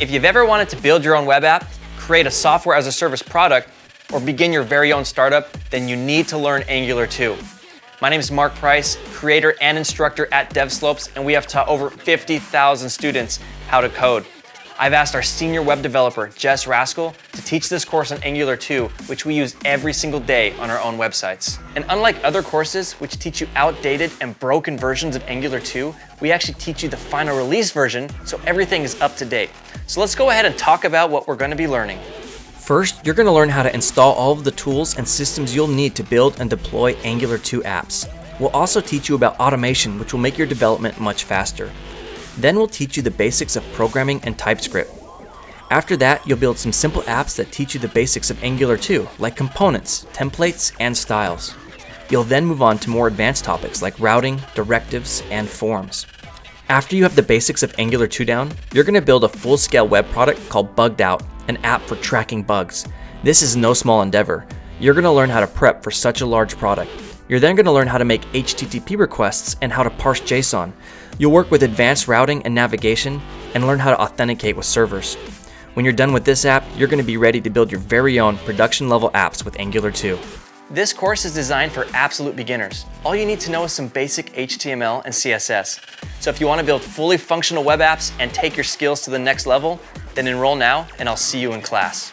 If you've ever wanted to build your own web app, create a software as a service product, or begin your very own startup, then you need to learn Angular 2. My name is Mark Price, creator and instructor at DevSlopes, and we have taught over 50,000 students how to code. I've asked our senior web developer, Jess Rascal, to teach this course on Angular 2, which we use every single day on our own websites. And unlike other courses, which teach you outdated and broken versions of Angular 2, we actually teach you the final release version, so everything is up to date. So let's go ahead and talk about what we're gonna be learning. First, you're going to learn how to install all of the tools and systems you'll need to build and deploy Angular 2 apps. We'll also teach you about automation, which will make your development much faster. Then we'll teach you the basics of programming and TypeScript. After that, you'll build some simple apps that teach you the basics of Angular 2, like components, templates, and styles. You'll then move on to more advanced topics like routing, directives, and forms. After you have the basics of Angular 2 down, you're going to build a full-scale web product called Bugged Out, an app for tracking bugs. This is no small endeavor. You're going to learn how to prep for such a large product. You're then going to learn how to make HTTP requests and how to parse JSON. You'll work with advanced routing and navigation and learn how to authenticate with servers. When you're done with this app, you're going to be ready to build your very own production level apps with Angular 2. This course is designed for absolute beginners. All you need to know is some basic HTML and CSS. So if you want to build fully functional web apps and take your skills to the next level, then enroll now and I'll see you in class.